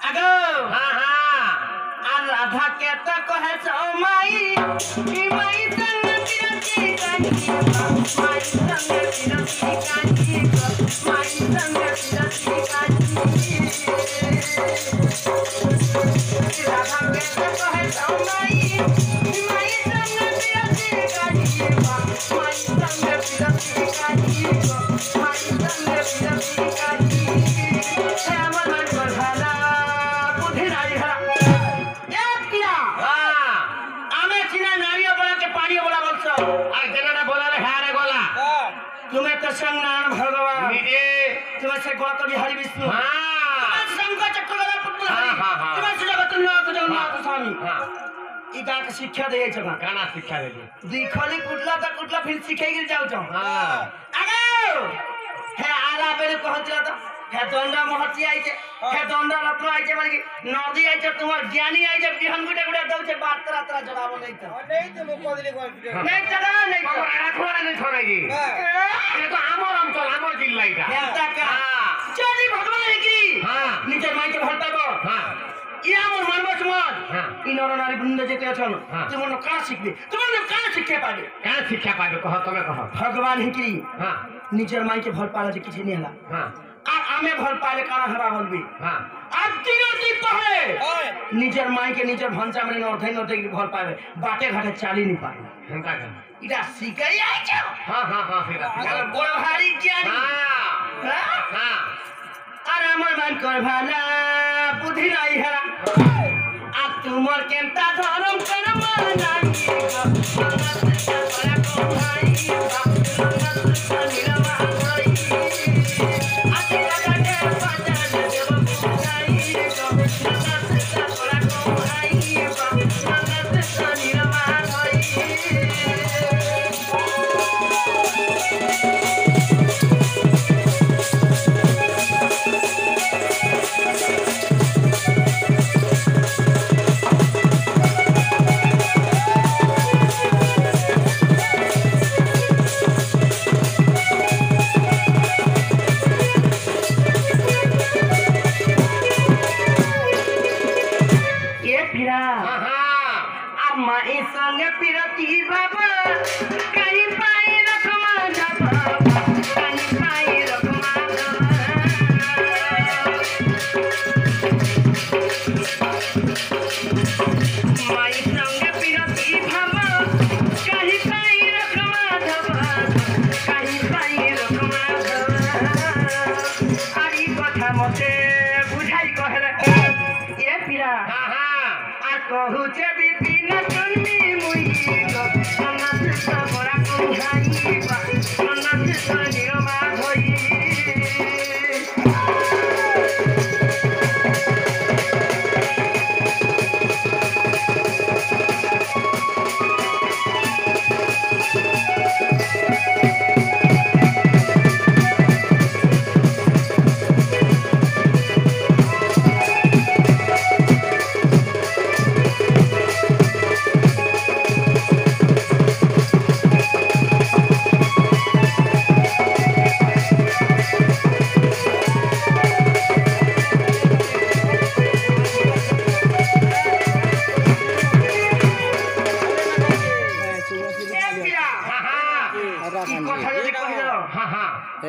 আগো हाँ हाँ আর রাধা কে তো কহে মাই কি মাই সঙ্গ বিরতি কানি মাই সঙ্গ বিরতি কানি মাই সঙ্গ বিরতি কানি রাধা কে তো কহে মাই জগন্নাথ জগন্নাথ স্বামী হ্যাঁ। ইটাকে শিক্ষা দিয়েছ না কানা শিক্ষা দেবে দুই খলি কুটলা তো কুটলা ফির শিখাই যাও হ্যাঁ। আগে! হ্যাঁ আলা বেরে কহছিল তো? হ্যাঁ দণ্ডা মহতি আইছে হ্যাঁ দণ্ডা রত্ন আইছে মানে কি নদী আইছে তোমার জ্ঞানী আইছে বিহান গুটে গুটে দউছে বাত্রা ত্রা জড়াবো নাই তো। নাই তো না, নাই তো বাবা, এরা থোড়া নেই থোড়া কি? এটা তো আমার অঞ্চল আমার জিল্লা এটা। হেলতা কা। হ্যাঁ। যদি ভগবান কি? হ্যাঁ। নিজের মাইকে ভালো পাবো হ্যাঁ। ই আমার মানব সমাজ। হ্যাঁ। ই নর নারী বৃন্দ যেতে আছেন হ্যাঁ। তোমার কাজ শিখবে? তোমার কাজ শিক্ষা পাবে? কেন শিক্ষা পাবে? কহ তুমি কহ। ভগবান হিকি হ্যাঁ। নিজের মাইকে ভালো পালে যে কিছু নিয়ে হ্যাঁ। আমি ভালো পাইলে কারা হেবা বলবি? হ্যাঁ। নিজের মাইকে নিজের ভঞ্চা মানে নর্ধে নর্ধে ভালো পাবে বাটে ঘাটে চালি নি পারে। এটা শিখাই আইছো? হ্যাঁ হ্যাঁ আর বড় হারি জ্ঞানী আর আমার মান কর ভালা বুদ্ধি নাই হেরা। আর তোমার কেনটা ধরম কর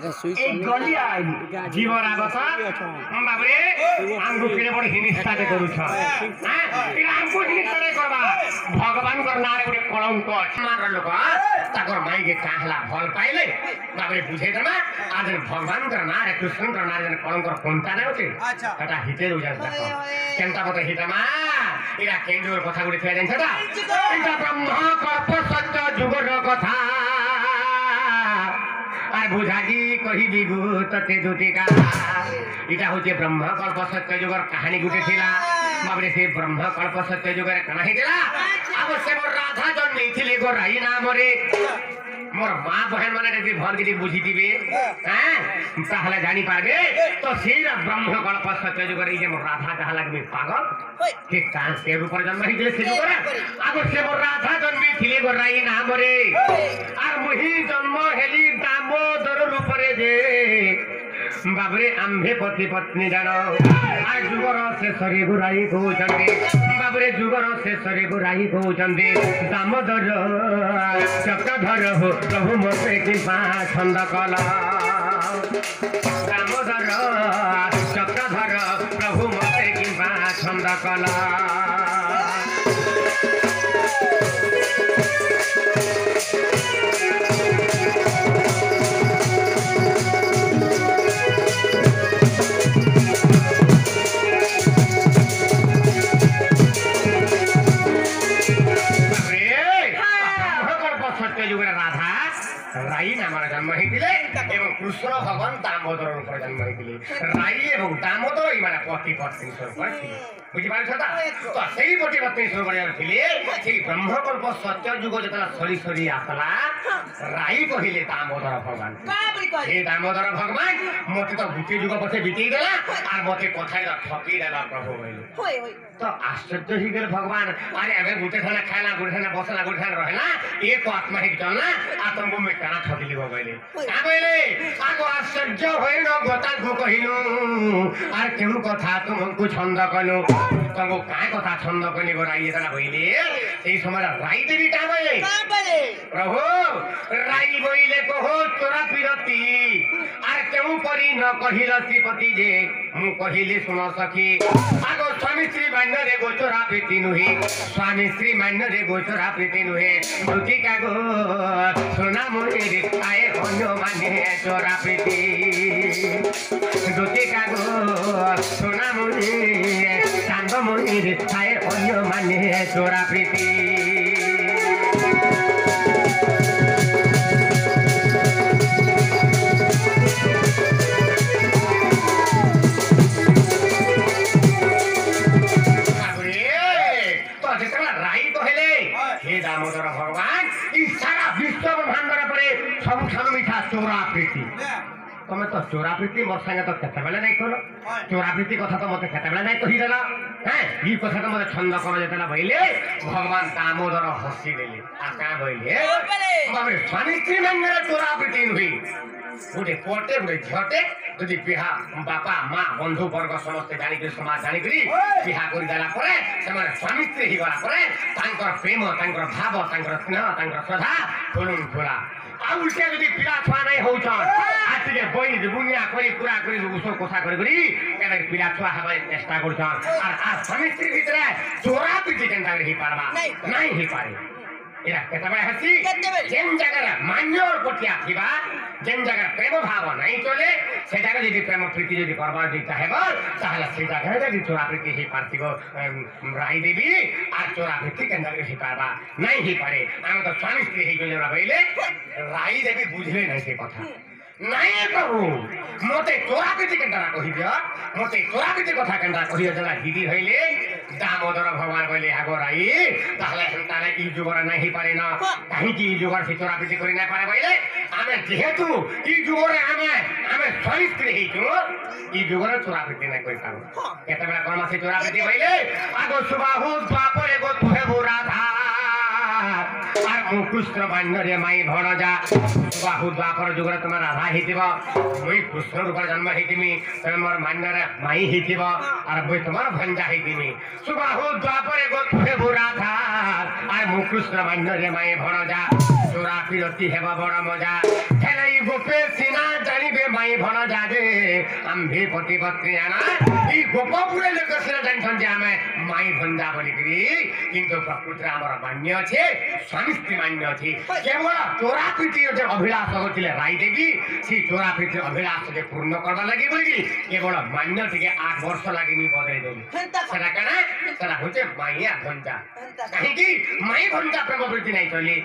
এটা সুইচ এই গলিয়ায় জীবন কথা বাবরে আঙ্গু কিরে বড় হিনিস্তাতে করুছ হ্যাঁ এটা আঙ্গু হিনিস্তাতে করবা। ভগবানকর নাম গোটে কলঙ্ক আমার লোক তাকর মাইকে কাহলা ভল পাইলে বাবরে বুঝাই দেবা আর যেন ভগবানকর নাম কৃষ্ণকর নাম যেন কলঙ্কর কোনটা নেওছে সেটা হিতে রোজা দেখ। কেনটা মতো হিতামা এটা কেন্দ্রের কথা গুলি থিয়া জানিছ এটা ব্রহ্ম কল্প সত্য যুগর কথা। আর বুঝাজি কহিবি গু ততে দুটিকা এটা হচ্ছে ব্রহ্ম কল্প সত্য যুগর কাহানি গুটে ছিল বাবরে সে ব্রহ্ম কল্প সত্য যুগের কানা হয়েছিল আবার সে মোর রাধা জন্মেইছিলে গো রাই নামরে মোর মা বহেন মানে যদি ভর যদি বুঝি দিবে হ্যাঁ? তাহলে জানি পারবে। তো সেই ব্রহ্ম গল্প সত্য করে এই যে মোর রাধা যাহা লাগবে পাগল। ঠিক কান সে উপরে জন্ম হয়েছিল সে করে। আগর সে মোর রাধা জন্মে ছিলে গোরাই না মরে আর মুহি জন্ম হেলি দামোদর উপরে যে। বাবরে আম্ভে পতি পত্নী জানো। আর যুগর সে সরি গোরাই গোচন্ডী ବାବୁରେ ଯୁଗର ଶେଷରେ ଗୁରାଇ କହୁଛନ୍ତି ଦାମୋଦର ଚକ୍ରଧର ହୋ ପ୍ରଭୁ ମୋତେ କିମ୍ବା ଛନ୍ଦ କଲ ଦାମୋଦର ଚକ୍ରଧର ପ୍ରଭୁ ମୋତେ କିମ୍ବା ଛନ୍ଦ କଲ ভগবান দামোদর উপরে জন্ম হয়েছিল রাই এবং দামোদর এই মানে পতি পত্নী ବୁଝିପାରୁଛ ତ ତ ସେଇ ପତି ପତ୍ନୀ ସ୍ୱରୂପରେ ଥିଲେ ସେଇ ବ୍ରହ୍ମକଳ୍ପ ସତ୍ୟ ଯୁଗ ଯେତେବେଳେ ସରି ସରି ଆସିଲା ରାଇ କହିଲେ ଦାମୋଦର ଭଗବାନ ଏ ଦାମୋଦର ଭଗବାନ ମତେ ତ ଗୋଟିଏ ଯୁଗ ପଛେ ବିତେଇ ଦେଲା আর মতে কোথায় ঠকি দেলা প্রভু বলে তো আশ্চর্য হয়ে গেল ভগবান আরে আমি গুটে খানা খাইলা গুটে খানা বসলা গুটে খানা রহে না এ তো আত্মা হিক চল না আর তুমি মে কানা ঠকি লিব বলে কা বলে আগো আশ্চর্য হইল গোটা গো কহিনু আর কেউ কথা তোমাকে ছন্দ কলু Bye. কায় কথা ছন্দ কলি গো রাই এটা বইলে? এই সময় রাই দেবী কা বলে প্রভু রাই বইলে কহ তোরা পিরতি আর কেউ করি ন কহিল শ্রীপতি যে মু কহিলি শুন সখী। আগ স্বামী শ্রী মান্যরে গোচরা প্রীতি নুহে। স্বামী শ্রী মান্যরে গোচরা প্রীতি নুহে। দুটি কাগ সোনা মনির আয়ে অন্য মানে চোরা প্রীতি। দুটি কাগ সোনা মনির চান্দ মনির আয়ে অন্য মানে চোরা প্রীতি তুমি তো চোরাবৃত্তি মোর সাঙ্গে তো কেতবেলে নাই করো চোরাবৃত্তি কথা তো মতো কেতবেলে নাই কহি দেলা হ্যাঁ এই কথা তো মতো ছন্দ কর যেতলা বইলে ভগবান দামোদর হসি দেলে আর কা বইলে বাবরে স্বামীত্রী মেঙ্গরে চোরাবৃত্তি নুই গোটে পটে গোটে ঝটে যদি বিহা বাপা মা বন্ধু বর্গ সমস্তে জানিকি সমাজ জানিকি বিহা করে দেলা পরে সেমানে স্বামী স্ত্রী হয়ে গলা পরে তাঙ্কর প্রেম তাঙ্কর ভাব তাঙ্কর স্নেহ তাঙ্কর শ্রদ্ধা ফুলুন ফুলা পাউলকে যদি পিলা ছুয়া নাই হউছন আজকে বই দুনিয়া করে পুরা করে উসো কথা করে করি এনে পিলা ছুয়া হবার চেষ্টা করছন আর আর সমিত্রী ভিতরে চোরা পিটি কেনটা হি পারবা নাই হি পারে এরা কেতবে হাসি কেন জায়গা ଅନ୍ୟ ପ୍ରତି ଆସିବା ଯେନ୍ ଜାଗାରେ ପ୍ରେମ ଭାବ ନାହିଁ ଚଲେ ସେ ଜାଗାରେ ଯଦି ପ୍ରେମ ପ୍ରୀତି ଯଦି କରବାର ଯଦି ଚାହେବ ତାହେଲେ ସେ ଜାଗାରେ ଯଦି ଚୋରା ପ୍ରୀତି ହେଇପାରିଥିବ ରାଇଦେବି আর চোরা প্রীতি কেন্দ্র ହେଇପାରବା ନାହିଁ ହେଇପାରେ ଆମେ ତ ସ୍ୱାମୀ ସ୍ତ୍ରୀ ହେଇଗଲେ ବୋଇଲେ ରାଇଦେବି ବୁଝିଲେ ନାହିଁ ସେ କଥା ନାଇଁ ପ୍ରଭୁ ମୋତେ ତୋରା ପିତି କହିଦିଅ ମୋତେ ତୋରା କଥା କେନ୍ତା କହିଦିଅ ଜଣା ହିରି ହେଲେ ଦାମୋଦର ଭଗବାନ କହିଲେ ଆଗ ରାଇ ତାହେଲେ ହେନ୍ତାରେ ଇ ଯୁଗରେ ନାଇଁ ହେଇପାରେ ନା କାହିଁକି ଇ ଯୁଗର ସେ ତୋରା କରି ନାଇଁ ପାରେ କହିଲେ ଆମେ ଯେହେତୁ ଇ ଯୁଗରେ ଆମେ ଆମେ ସରିସ୍ତ୍ରୀ ହେଇଛୁ ଇ ଯୁଗରେ ଚୋରା ନାଇଁ କହିପାରୁ କେତେବେଳେ କଣ ସେ ଚୋରା ପିତି କହିଲେ ଆଗ ସୁବାହୁ ଦ୍ୱାପରେ ମୁକୃଷ୍ଣ ବାଣ୍ଡରେ ମାଇ ଭଣଜା ବାହୁ ଦ୍ୱାପର ଯୁଗରେ ତୁମେ ରାଧା ହେଇଥିବ ମୁଇଁ କୃଷ୍ଣ ରୂପରେ ଜନ୍ମ ହେଇଥିମି ତୁମେ ମୋର ମାଣ୍ଡରେ ମାଇ ହେଇଥିବ ଆର୍ ମୁଇଁ ତୁମର ଭଞ୍ଜା ହେଇଥିମି ସୁବାହୁ ଦ୍ୱାପରେ ଗୋଥେବୁ ରାଧା আর মুকৃষ্ণ বান্ধরে মায়ে ভণজা চোরা পিরতি হেব বড় মজা। ঠেলাই গোপে সিনা জানিবে মায়ে ভণজা যে, আম্ভে পতি পত্নী আনা। এই গোপপুরে লোক সিনা জানিছেন যে, আমি মাই ভঞ্জা বলিকি কিন্তু প্রকৃতিরে আমার মান্য আছে, স্বামী স্ত্রী ମାନ୍ୟ ଅଛି କେବଳ ଚୋରା ପିଟି ଯେ ଅଭିଳାଷ କରିଥିଲେ ରାଇଦେବୀ ସେ ଚୋରା ପିଟି ଅଭିଳାଷ ଯେ ପୂର୍ଣ୍ଣ କରିବା ଲାଗି ବୋଲିକି କେବଳ ମାନ୍ୟ ଟିକେ ଆଠ ବର୍ଷ ଲାଗି ମୁଇଁ ବଦଳେଇ ଦେଲି ସେଟା କାଣା ସେଟା ହଉଛି ମାଇଆ ଘଣ୍ଟା କାହିଁକି ମାଇ ଘଣ୍ଟା ପ୍ରେମ ପ୍ରୀତି ନାଇଁ କହିଲି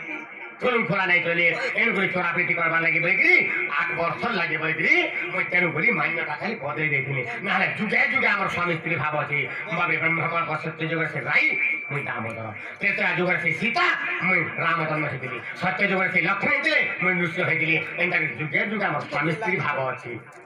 চলুন খোলা নাই চলে। এর করে চোরাপিটি করবার লাগি বইকি আট বছর লাগে বইকি ওই তেরু বলি মান্যটা খালি বদলে দেখিনি নাহলে যুগে যুগে আমার স্বামী স্ত্রী ভাব আছে। বাবে ব্রহ্মকর বসত্য যুগের সে রাই মুই দামোদর। তেতরা যুগের সে সীতা, মুই রামচন্দ্র হয়েছিলি সত্য যুগের সে লক্ষ্মণ হয়েছিলি মুই নৃত্য হয়েছিলি এটা যুগে যুগে আমার স্বামী স্ত্রী ভাব আছে।